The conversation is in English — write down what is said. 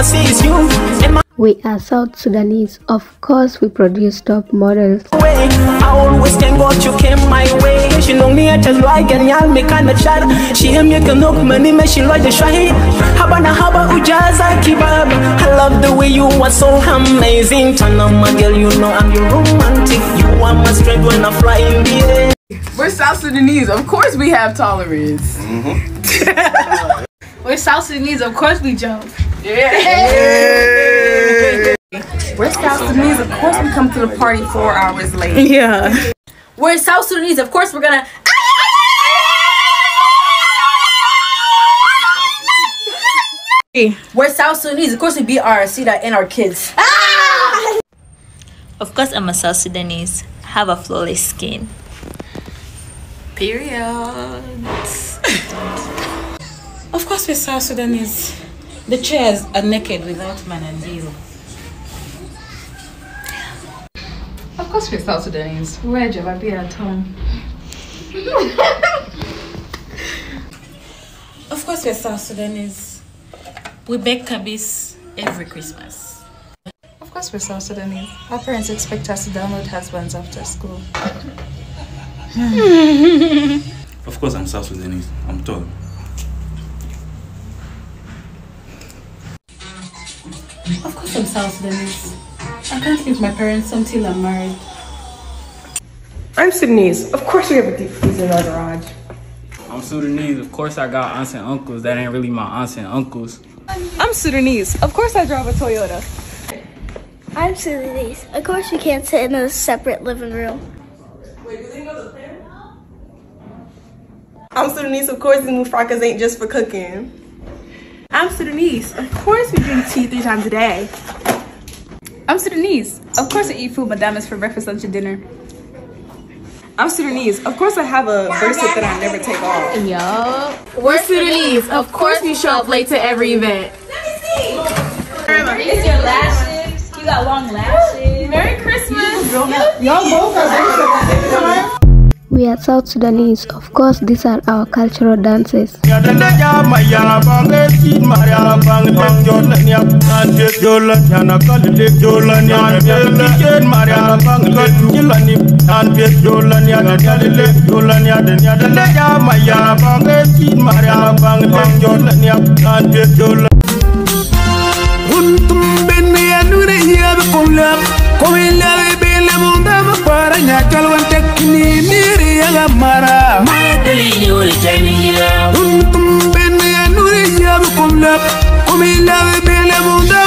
I see is you. We are South Sudanese. Of course, we produce top models. way, I always can go you came my way. She know me at like and y'all me kinda chat. She hear me can look money, me she like the shahi. Habana haba ujaza kibab. I love the way you are so amazing. Turn on my girl, you know I'm your romantic. You are my strength when I fly in the air. We're South Sudanese. Of course we have tolerance. Mm-hmm. We're South Sudanese, of course we jump. We're South Sudanese. Of course we come to the party four hours late. Yeah. We're South Sudanese. Of course, we're gonna. We're South Sudanese. Of course, we beat our Sida and our kids. Of course, I'm a South Sudanese. Have a flawless skin. Period. Of course, we're South Sudanese. The chairs are naked without manadil. Of course we're South Sudanese. We're Javabi at home. Of course, we're South Sudanese. We bake kabis every Christmas. Of course we're South Sudanese. Our parents expect us to download husbands after school. Of course, I'm South Sudanese. I'm tall. Of course, I'm South Sudanese. I can't leave my parents until I'm married. I'm Sudanese. Of course we have a deep freezer in our garage. I'm Sudanese. Of course, I got aunts and uncles that ain't really my aunts and uncles. I'm Sudanese. Of course I drive a Toyota. I'm Sudanese. Of course, we can't sit in a separate living room. I'm Sudanese. Of course the mufrakas ain't just for cooking. I'm Sudanese. Of course we drink tea three times a day. I'm Sudanese. Of course I eat food madamas for breakfast, lunch, and dinner. I'm Sudanese. Of course I have a bracelet that I never take off. Yup. We're Sudanese. Of course we show up late to every event. These your lashes. You got long lashes. Merry Christmas. We are South Sudanese. Of course, these are our cultural dances. Mara. Ma dali ni wol jamiya Untum benne ya nure ya be kumla ko illa be bele munda